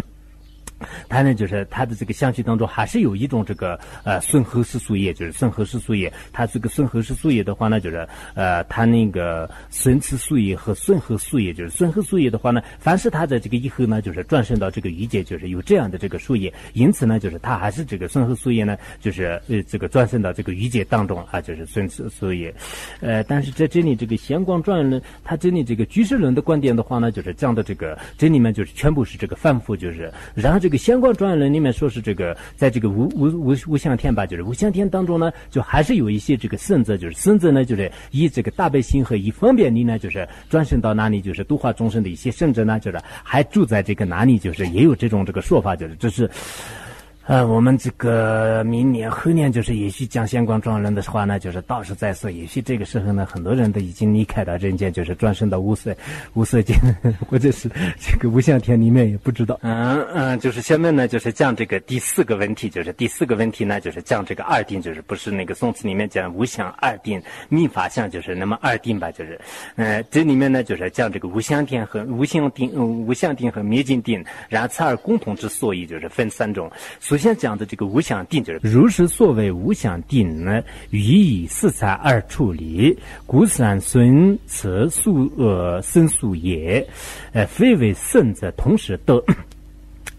它呢，就是它的这个相续当中还是有一种这个呃顺合式树叶，就是顺合式树叶。它这个顺合式树叶的话呢，就是呃它那个顺次树叶和顺合树叶，就是顺合树叶的话呢，凡是它的这个以后呢，就是转生到这个余界，就是有这样的这个树叶，因此呢，就是它还是这个顺合树叶呢，就是呃这个转生到这个余界当中啊，就是顺次树叶。呃，但是在这里这个显光传呢，它这里这个居士论的观点的话呢，就是讲的这个这里面就是全部是这个反复，就是然后这个。相关专论里面说是这个，在这个无无无无相天吧，就是无相天当中呢，就还是有一些这个圣者，就是圣者呢，就是以这个大悲心和以分别力呢，就是转生到哪里，就是度化众生的一些圣者呢，就是还住在这个哪里，就是也有这种这个说法，就是这是。呃，我们这个明年后年就是也许讲相关庄人的话呢，就是到时再说。也许这个时候呢，很多人都已经离开了人间，就是转生到无色无色界，或者是这个无相天里面，也不知道。嗯嗯，就是下面呢，就是讲这个第四个问题，就是第四个问题呢，就是讲这个二定，就是不是那个宋词里面讲无相二定密法相，就是那么二定吧，就是，呃，这里面呢，就是讲这个无相天和无相定、无相定和灭尽定，然后此二共同之所以就是分三种。首先讲的这个无相定，就是如是所谓无相定呢，予以四财而处理，故三损此数恶生数也，呃，非为圣者同时得。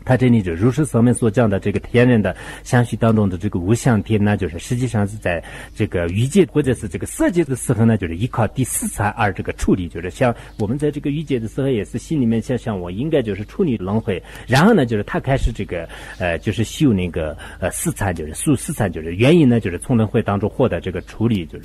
他这里就如是上面所讲的这个天人的相续当中的这个无相天呢，就是实际上是在这个欲界或者是这个色界的时候呢，就是依靠第四禅而这个处理，就是像我们在这个欲界的时候，也是心里面想想我应该就是处理轮回，然后呢，就是他开始这个呃，就是修那个呃四禅，就是修四禅，就是原因呢，就是从轮回当中获得这个处理，就是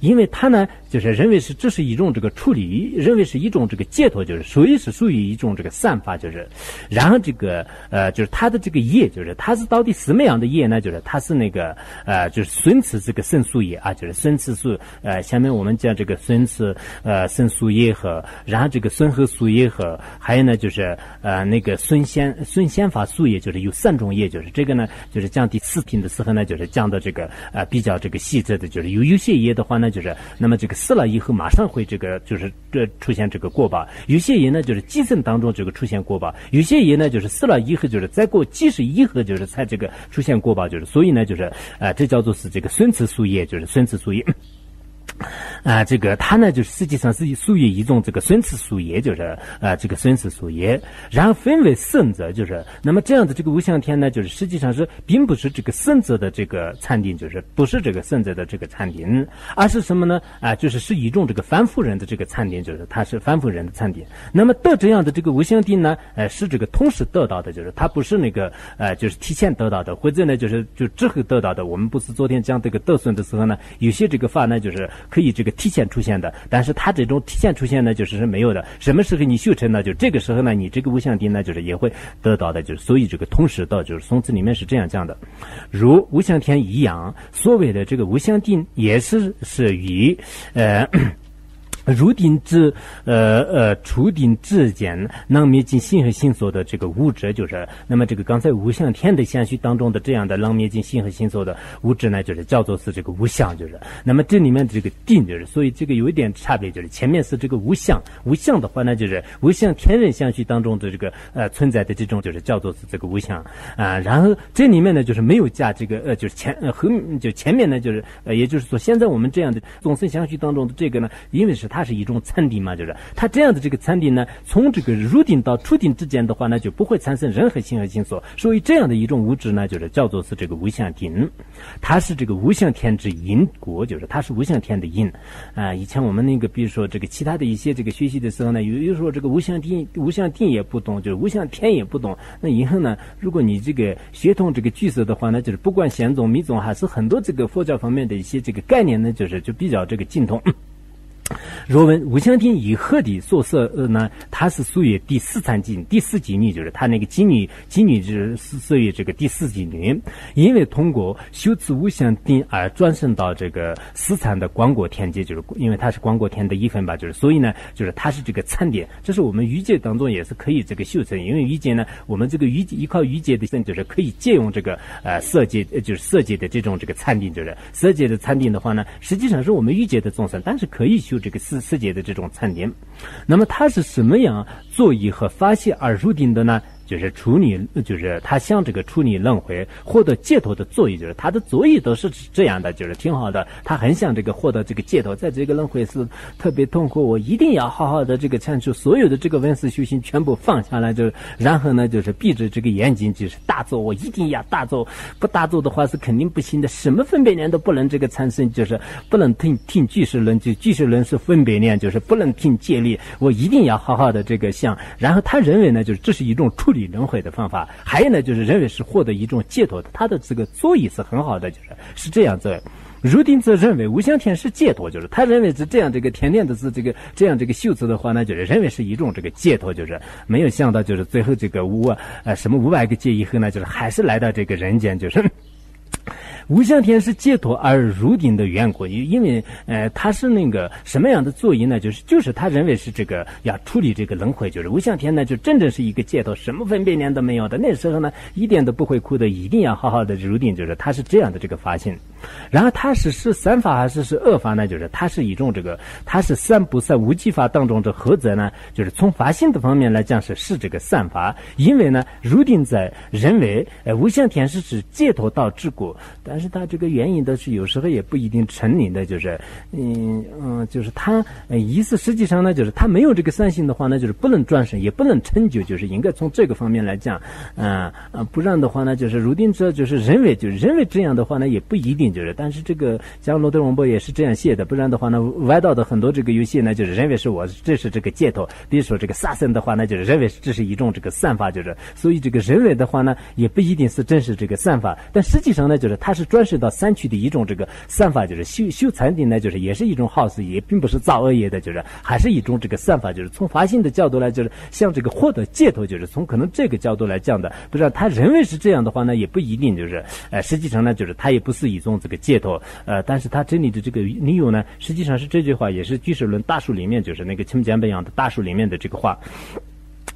因为他呢，就是认为是这是一种这个处理，认为是一种这个解脱，就是属于是属于一种这个散发，就是然后这个。呃，就是它的这个叶，就是它是到底什么样的叶呢？就是它是那个呃，就是孙慈这个生素叶啊，就是孙慈树。呃，下面我们讲这个孙慈呃生素叶和，然后这个孙和素叶和，还有呢就是呃那个孙仙孙仙法树叶，就是有三种叶，就是这个呢，就是讲第四品的时候呢，就是讲的这个呃比较这个细致的，就是有有些叶的话呢，就是那么这个死了以后马上会这个就是这出现这个过吧，有些叶呢就是寄生当中这个出现过吧，有些叶呢就是死了。以后就是再过几十亿盒，就是才这个出现过吧，就是所以呢，就是呃，这叫做是这个孙子树叶，就是孙子树叶。啊，这个它呢，就是实际上是属于一种这个孙次树叶，就是啊，这个孙次树叶，然后分为圣者，就是那么这样的这个无相天呢，就是实际上是并不是这个圣者的这个禅定，就是不是这个圣者的这个禅定，而是什么呢？啊，就是是一种这个凡夫人的这个禅定，就是他是凡夫人的禅定。那么得这样的这个无相定呢，呃，是这个同时得到的，就是他不是那个呃，就是提前得到的，或者呢，就是就之后得到的。我们不是昨天讲这个得损的时候呢，有些这个法呢，就是可以这个。提前出现的，但是它这种提前出现呢，就是是没有的。什么时候你修成呢？就这个时候呢，你这个无相定呢，就是也会得到的。就是所以这个同时到，就是孙子里面是这样讲的：如无相天一样，所谓的这个无相定也是是与呃。入定之呃呃出定之间能灭尽心和心所的这个物质，就是那么这个刚才无相天的相续当中的这样的能灭尽心和心所的物质呢，就是叫做是这个无相，就是那么这里面这个定就是，所以这个有一点差别，就是前面是这个无相，无相的话呢，就是无相天人相续当中的这个呃存在的这种就是叫做是这个无相啊，然后这里面呢就是没有加这个呃就是前后就前面呢就是呃也就是说现在我们这样的众生相续当中的这个呢，因为是。它是一种禅定嘛，就是它这样的这个禅定呢，从这个入定到出定之间的话呢，就不会产生任何心和心所。所以这样的一种物质呢，就是叫做是这个无相定，它是这个无相天之因果，就是它是无相天的因啊。以前我们那个，比如说这个其他的一些这个学习的时候呢，有有时候这个无相定、无相定也不懂，就是无相天也不懂。那以后呢，如果你这个学通这个句子的话呢，就是不管显宗、密宗还是很多这个佛教方面的一些这个概念呢，就是就比较这个精通。若问无相定以何的所色呢？它是属于第四禅境，第四境女，就是它那个境女，境女就是属于这个第四境女。因为通过修持无相定而转生到这个四禅的光果天界，就是因为它是光果天的一分吧，就是所以呢，就是它是这个禅点。这是我们欲界当中也是可以这个修成，因为欲界呢，我们这个欲依靠欲界的身，就是可以借用这个呃色界，就是色界的这种这个禅定，就是色界的禅定的话呢，实际上是我们欲界的众生，但是可以修。这个四四节的这种餐点，那么它是什么样座椅和发现而入定的呢？就是处理，就是他向这个处理轮回获得解脱的作业，就是他的作业都是这样的，就是挺好的。他很想这个获得这个解脱，在这个轮回是特别痛苦，我一定要好好的这个铲除所有的这个文思修行，全部放下来，就然后呢，就是闭着这个眼睛，就是大做，我一定要大做，不大做的话是肯定不行的，什么分别念都不能这个产生，就是不能听听句式论，就句式论是分别念，就是不能听戒律，我一定要好好的这个想。然后他认为呢，就是这是一种处理轮回的方法，还有呢，就是认为是获得一种解脱的，他的这个座椅是很好的，就是是这样子。如定则认为无相天是解脱，就是他认为是这样，这个甜甜的是这个这样这个修辞的话呢，就是认为是一种这个解脱，就是没有想到就是最后这个无呃什么五百个劫以后呢，就是还是来到这个人间，就是。无相天是解脱而入定的缘故，因因为呃他是那个什么样的作业呢？就是就是他认为是这个要处理这个轮回，就是无相天呢就真正是一个解脱，什么分别念都没有的。那时候呢一点都不会哭的，一定要好好的入定，就是他是这样的这个发心。然后他是是三法还是是二法呢？就是他是一种这个他是三不三无记法当中的何则呢？就是从发心的方面来讲是是这个三法，因为呢入定在认为呃无相天是指解脱到之果。但是他这个原因都是有时候也不一定成立的，就是嗯嗯，就是他意思实际上呢，就是他没有这个善心的话呢，就是不能转生，也不能成就，就是应该从这个方面来讲，啊啊，不然的话呢，就是如定者就是认为，就是认为这样的话呢，也不一定就是，但是这个像罗德荣波也是这样写的，不然的话呢，歪道的很多这个游戏呢，就是认为是我这是这个借头，比如说这个萨森的话呢，就是认为这是一种这个散法，就是所以这个认为的话呢，也不一定是真是这个散法，但实际上呢，就是他是。转世到三区的一种这个散法，就是修修禅定呢，就是也是一种好事，也并不是造恶业的，就是还是一种这个散法，就是从发心的角度来，就是像这个获得解脱，就是从可能这个角度来讲的。不知道他认为是这样的话呢，也不一定，就是呃，实际上呢，就是他也不是一种这个解脱，呃，但是他这里的这个理由呢，实际上是这句话，也是居士论大书里面，就是那个清简本样的大书里面的这个话。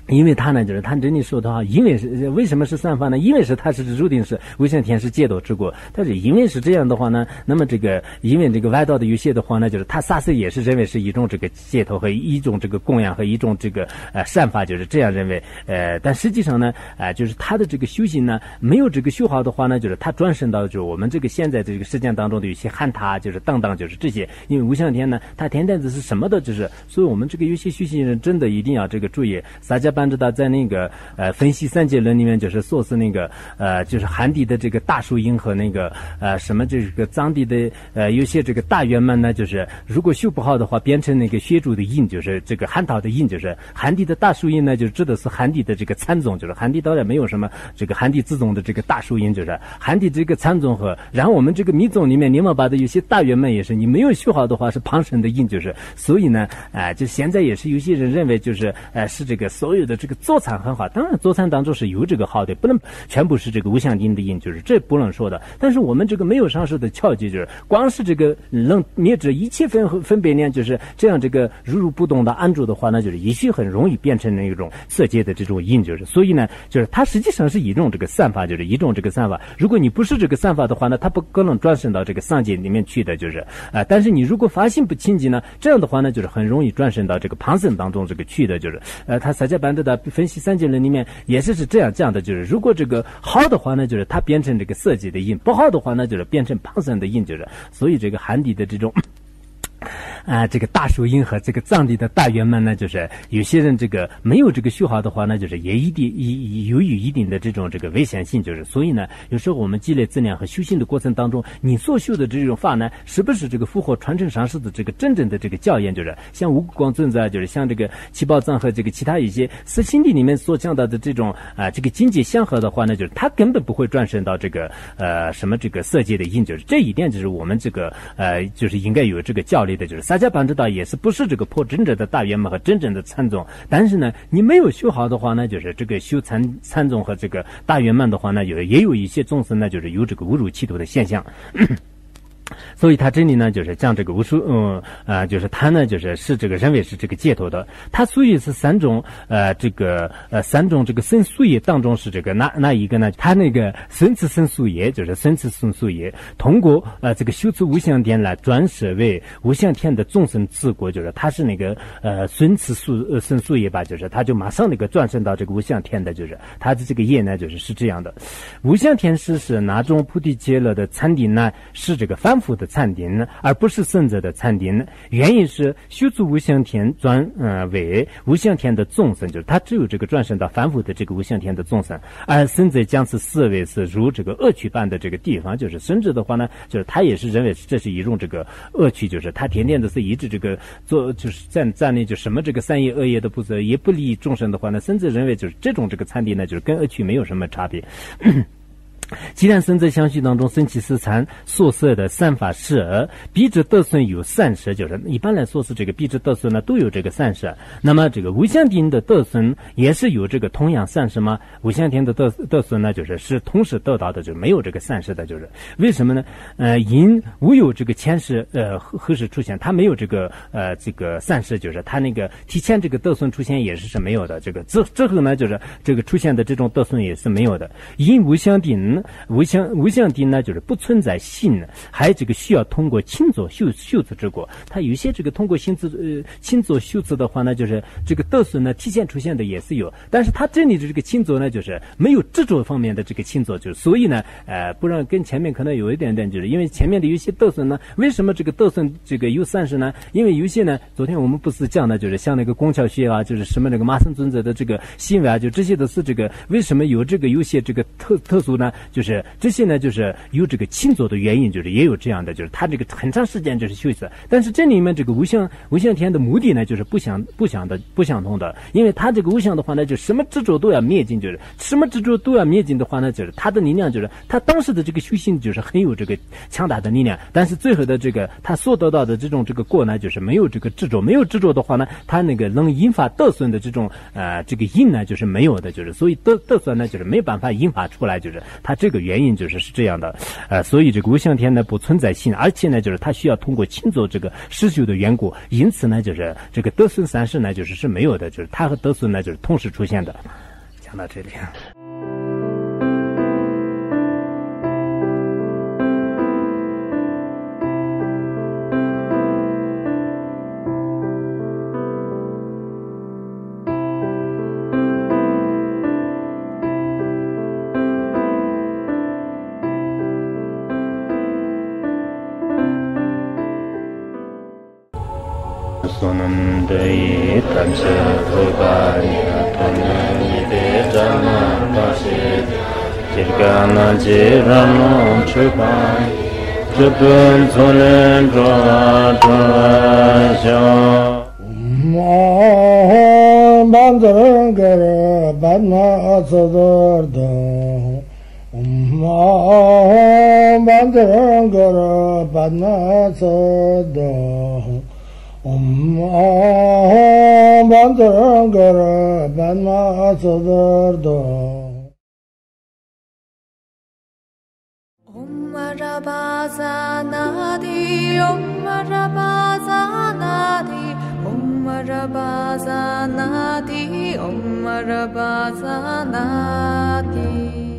因为他呢，就是他真的说的话，因为是为什么是散发呢？因为是他是注定是无相天是戒道之国，但是因为是这样的话呢，那么这个因为这个外道的有些的话呢，就是他萨斯也是认为是一种这个戒头和一种这个供养和一种这个呃散发，就是这样认为。呃，但实际上呢，啊，就是他的这个修行呢，没有这个修好的话呢，就是他转生到就是我们这个现在这个时间当中的有些汉塔，就是荡荡，就是这些。因为无相天呢，他天天子是什么的，就是所以我们这个有些修行人真的一定要这个注意撒迦。班知道在那个呃分析三界论里面，就是说是那个呃就是寒地的这个大树荫和那个呃什么这个藏地的呃有些这个大圆满呢，就是如果修不好的话，变成那个血柱的印，就是这个寒桃的印，就是寒地的大树荫呢，就指的是寒地的这个参宗，就是寒地当然没有什么这个寒地自宗的这个大树荫，就是寒地这个参宗和然后我们这个密宗里面，尼玛巴的有些大圆满也是你没有修好的话是旁生的印，就是所以呢，哎就现在也是有些人认为就是呃是这个所有。的这个坐禅很好，当然坐禅当中是有这个好的，不能全部是这个无相定的因，就是这不能说的。但是我们这个没有上市的窍诀，就是光是这个能灭这一切分分别念，就是这样这个如如不动的安住的话，那就是也许很容易变成那种色界的这种因，就是所以呢，就是它实际上是一种这个散发，就是一种这个散发。如果你不是这个散发的话呢，它不可能转生到这个上界里面去的，就是啊。但是你如果发心不清净呢，这样的话呢，就是很容易转生到这个旁生当中这个去的，就是呃，他三界般。的分析三界论里面也是是这样讲的，就是如果这个好的话呢，就是它变成这个色界的印；不好的话呢，就是变成旁生的印，就是所以这个寒底的这种。啊，这个大树荫和这个藏地的大圆满呢，就是有些人这个没有这个修好的话呢，就是也一定有有有一定的这种这个危险性，就是所以呢，有时候我们积累资粮和修行的过程当中，你所修的这种法呢，是不是这个符合传承上师的这个真正的这个教言？就是像五光尊者，就是像这个七宝藏和这个其他一些四心地里面所讲到的这种啊，这个境界相合的话呢，就是他根本不会转生到这个呃什么这个色界的因，就是这一点就是我们这个呃就是应该有这个教理的，就是三。大家班知到也是不是这个破真正的大圆满和真正的禅宗，但是呢，你没有修好的话呢，就是这个修禅禅宗和这个大圆满的话呢，有也有一些众生呢，就是有这个侮辱歧途的现象。所以他这里呢，就是将这个无数，嗯啊，就是他呢，就是是这个认为是这个解脱的。他属于是三种，呃，这个呃三种这个生素业当中是这个哪哪一个呢？他那个生次生素业就是生次生素业，通过呃这个修持无相天来转设为无相天的众生之国，就是他是那个呃生次素生素业吧，就是他就马上那个转生到这个无相天的，就是他的这个业呢，就是是这样的。无相天师是哪种菩提结了的禅定呢？是这个反复的。禅定，而不是圣者的禅定。原因是修持无相天转呃为无相天的众生，就是他只有这个转生到凡夫的这个无相天的众生，而圣者将此视为是如这个恶趣般的这个地方。就是甚至的话呢，就是他也是认为这是一种这个恶趣，就是他天天都是一直这个做，就是在在那就什么这个善业恶业都不择，也不利益众生的话呢，甚至认为就是这种这个禅定呢，就是跟恶趣没有什么差别。既然生在相续当中生起四禅所色的善法事，彼之得损有善事，就是一般来说是这个彼之得损呢都有这个善事。那么这个无相定的得损也是有这个同样善事吗？无相定的得得损呢，就是是同时得到的，就没有这个善事的，就是为什么呢？呃，因无有这个前世呃何时出现，他没有这个呃这个善事，就是他那个提前这个得损出现也是是没有的。这个之之后呢，就是这个出现的这种得损也是没有的。因无相无相无相定呢，就是不存在性，还有这个需要通过亲作修修持之果。它有些这个通过亲自呃亲作修持的话呢，就是这个得损呢提前出现的也是有。但是它这里的这个亲作呢，就是没有执着方面的这个亲作，就是所以呢，呃，不然跟前面可能有一点点，就是因为前面的有些得损呢，为什么这个得损这个有善事呢？因为有些呢，昨天我们不是讲的，就是像那个宫桥穴啊，就是什么那个马生尊者的这个行为啊，就这些都是这个为什么有这个有些这个特特殊呢？就是这些呢，就是有这个轻作的原因，就是也有这样的，就是他这个很长时间就是休息。但是这里面这个无相无相天的目的呢，就是不相不相的不相同的，因为他这个无相的话呢，就什么执着都要灭尽，就是什么执着都要灭尽的话呢，就是他的力量就是他当时的这个修行就是很有这个强大的力量。但是最后的这个他所得到的这种这个果呢，就是没有这个执着，没有执着的话呢，他那个能引发得损的这种呃这个因呢，就是没有的，就是所以得得损呢，就是没办法引发出来，就是他这个原因就是是这样的，呃，所以这个无相天呢不存在性，而且呢就是他需要通过亲做这个施修的缘故，因此呢就是这个得损三世呢就是是没有的，就是他和得损呢就是同时出现的。讲到这里。Jiramon Chukai Jibun Tunin Dora Dora Shio Om Bandırın göre ben atılırdım? Om Bandırın göre ben atılırdım? Om Bandırın göre ben atılırdım? Marabazanadi, Om Marabazanadi, Om Marabazanadi, Om Marabazanadi.